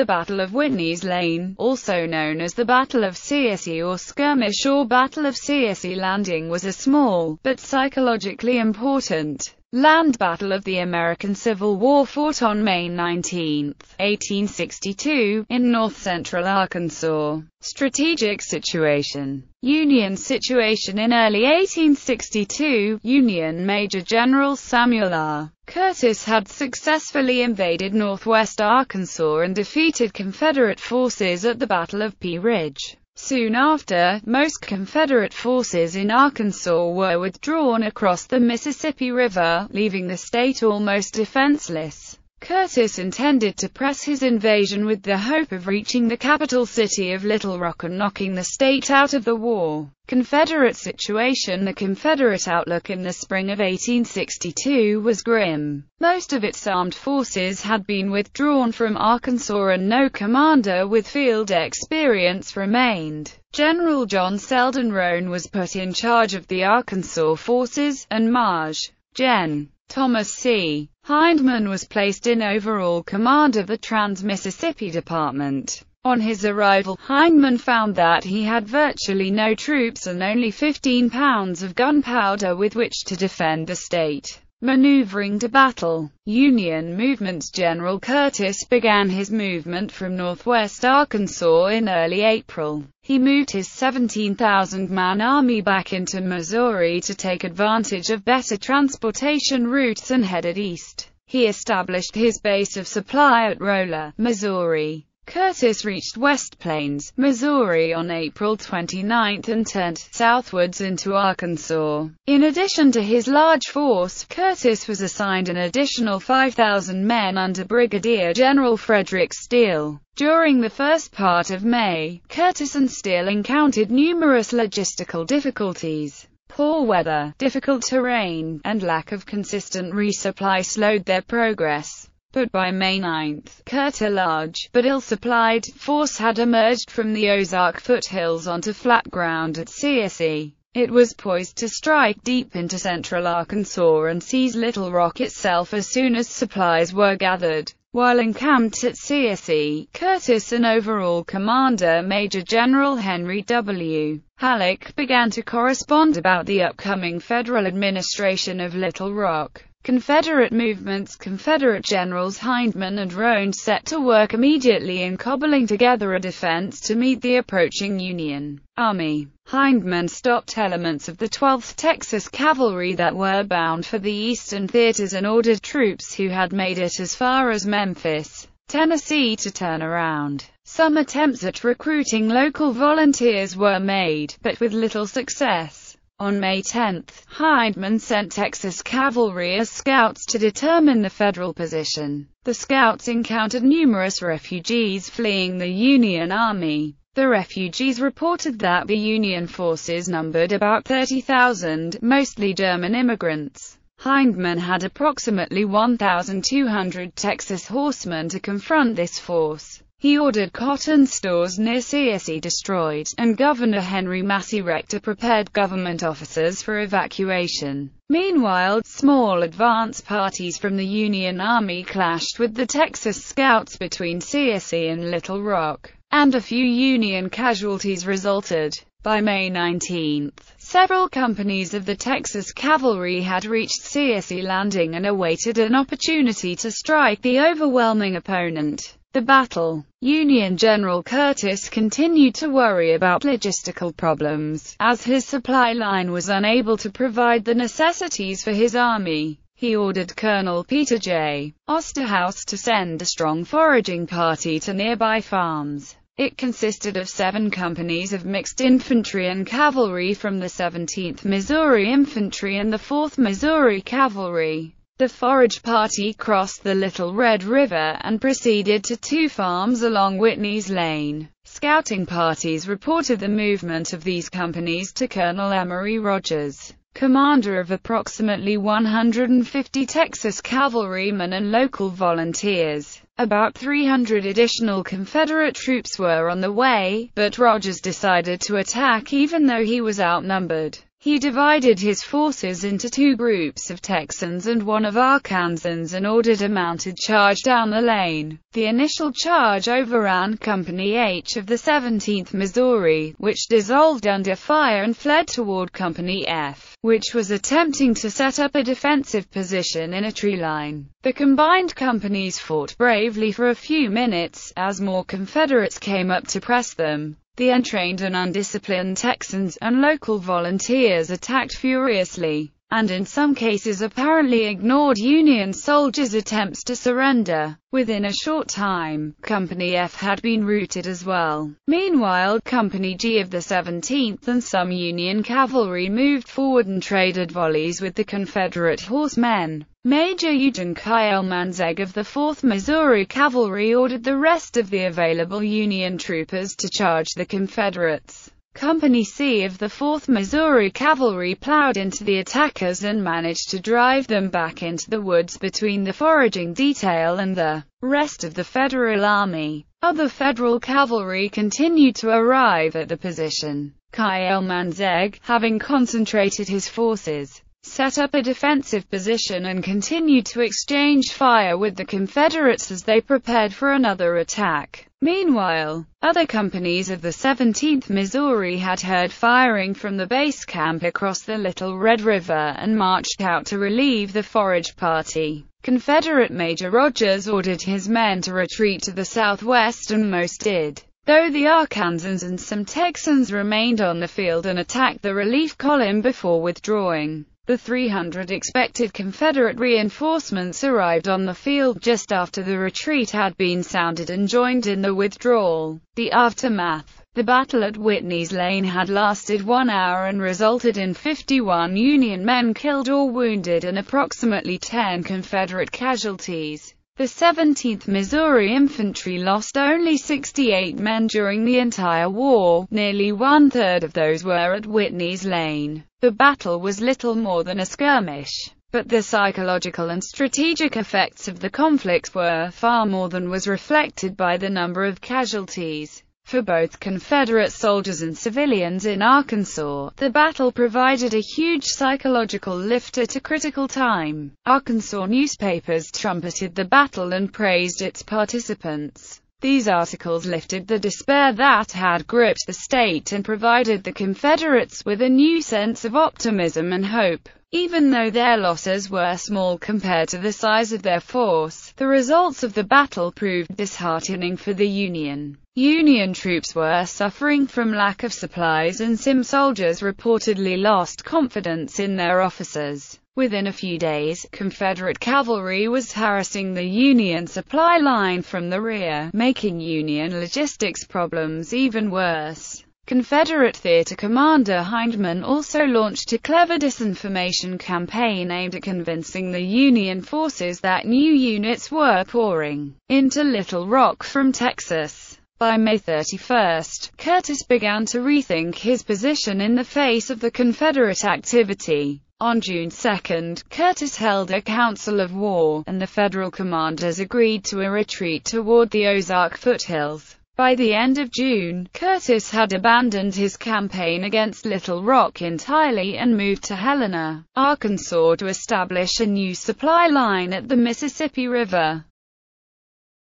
The Battle of Whitney's Lane, also known as the Battle of Searcy or Skirmish or Battle of Searcy Landing was a small, but psychologically important, land battle of the American Civil War fought on May 19, 1862, in north-central Arkansas. Strategic situation Union situation in early 1862, Union Major General Samuel R. Curtis had successfully invaded northwest Arkansas and defeated Confederate forces at the Battle of Pea Ridge. Soon after, most Confederate forces in Arkansas were withdrawn across the Mississippi River, leaving the state almost defenseless. Curtis intended to press his invasion with the hope of reaching the capital city of Little Rock and knocking the state out of the war. Confederate situation The Confederate outlook in the spring of 1862 was grim. Most of its armed forces had been withdrawn from Arkansas and no commander with field experience remained. General John Selden Roane was put in charge of the Arkansas forces, and Maj. Gen. Thomas C. Hindman was placed in overall command of the Trans-Mississippi Department. On his arrival, Hindman found that he had virtually no troops and only 15 pounds of gunpowder with which to defend the state. Maneuvering to battle. Union movements General Curtis began his movement from northwest Arkansas in early April. He moved his 17,000-man army back into Missouri to take advantage of better transportation routes and headed east. He established his base of supply at Rolla, Missouri. Curtis reached West Plains, Missouri on April 29 and turned southwards into Arkansas. In addition to his large force, Curtis was assigned an additional 5,000 men under Brigadier General Frederick Steele. During the first part of May, Curtis and Steele encountered numerous logistical difficulties. Poor weather, difficult terrain, and lack of consistent resupply slowed their progress. But by May 9, Kurt a large, but ill-supplied, force had emerged from the Ozark foothills onto flat ground at Searcy. It was poised to strike deep into central Arkansas and seize Little Rock itself as soon as supplies were gathered. While encamped at Searcy, Curtis and overall commander Major General Henry W. Halleck began to correspond about the upcoming federal administration of Little Rock. Confederate movements Confederate generals Hindman and Roane set to work immediately in cobbling together a defense to meet the approaching Union Army. Hindman stopped elements of the 12th Texas Cavalry that were bound for the eastern theaters and ordered troops who had made it as far as Memphis, Tennessee to turn around. Some attempts at recruiting local volunteers were made, but with little success. On May 10, Hindman sent Texas cavalry as scouts to determine the federal position. The scouts encountered numerous refugees fleeing the Union Army. The refugees reported that the Union forces numbered about 30,000, mostly German immigrants. Hindman had approximately 1,200 Texas horsemen to confront this force. He ordered cotton stores near Searcy destroyed, and Governor Henry Massey Rector prepared government officers for evacuation. Meanwhile, small advance parties from the Union Army clashed with the Texas Scouts between Searcy and Little Rock, and a few Union casualties resulted. By May 19, several companies of the Texas Cavalry had reached Searcy Landing and awaited an opportunity to strike the overwhelming opponent. The battle. Union General Curtis continued to worry about logistical problems, as his supply line was unable to provide the necessities for his army. He ordered Colonel Peter J. Osterhaus to send a strong foraging party to nearby farms. It consisted of seven companies of mixed infantry and cavalry from the 17th Missouri Infantry and the 4th Missouri Cavalry. The forage party crossed the Little Red River, and proceeded to two farms along Whitney's Lane. Scouting parties reported the movement of these companies to Colonel Emory Rogers, commander of approximately 150 Texas cavalrymen and local volunteers. About 300 additional Confederate troops were on the way, but Rogers decided to attack even though he was outnumbered. He divided his forces into two groups of Texans and one of Arkansans and ordered a mounted charge down the lane. The initial charge overran Company H of the 17th Missouri, which dissolved under fire and fled toward Company F, which was attempting to set up a defensive position in a tree line. The combined companies fought bravely for a few minutes, as more Confederates came up to press them. The untrained and undisciplined Texans and local volunteers attacked furiously, and in some cases apparently ignored Union soldiers' attempts to surrender. Within a short time, Company F had been routed as well. Meanwhile, Company G of the 17th and some Union cavalry moved forward and traded volleys with the Confederate horsemen. Major Eugene Kielmansegg of the 4th Missouri Cavalry ordered the rest of the available Union troopers to charge the Confederates. Company C of the 4th Missouri Cavalry plowed into the attackers and managed to drive them back into the woods between the foraging detail and the rest of the Federal Army. Other Federal cavalry continued to arrive at the position. Kielmansegg, having concentrated his forces, set up a defensive position and continued to exchange fire with the Confederates as they prepared for another attack. Meanwhile, other companies of the 17th Missouri had heard firing from the base camp across the Little Red River and marched out to relieve the forage party. Confederate Major Rogers ordered his men to retreat to the southwest and most did though the Arkansans and some Texans remained on the field and attacked the relief column before withdrawing. The 300 expected Confederate reinforcements arrived on the field just after the retreat had been sounded and joined in the withdrawal. The aftermath the battle at Whitney's Lane had lasted one hour and resulted in 51 Union men killed or wounded and approximately 10 Confederate casualties. The 17th Missouri Infantry lost only 68 men during the entire war, nearly one-third of those were at Whitney's Lane. The battle was little more than a skirmish, but the psychological and strategic effects of the conflict were far more than was reflected by the number of casualties. For both Confederate soldiers and civilians in Arkansas, the battle provided a huge psychological lift at a critical time. Arkansas newspapers trumpeted the battle and praised its participants. These articles lifted the despair that had gripped the state and provided the Confederates with a new sense of optimism and hope. Even though their losses were small compared to the size of their force, the results of the battle proved disheartening for the Union. Union troops were suffering from lack of supplies and some soldiers reportedly lost confidence in their officers. Within a few days, Confederate cavalry was harassing the Union supply line from the rear, making Union logistics problems even worse. Confederate Theater Commander Hindman also launched a clever disinformation campaign aimed at convincing the Union forces that new units were pouring into Little Rock from Texas. By May 31, Curtis began to rethink his position in the face of the Confederate activity. On June 2, Curtis held a council of war, and the Federal commanders agreed to a retreat toward the Ozark foothills. By the end of June, Curtis had abandoned his campaign against Little Rock entirely and moved to Helena, Arkansas to establish a new supply line at the Mississippi River.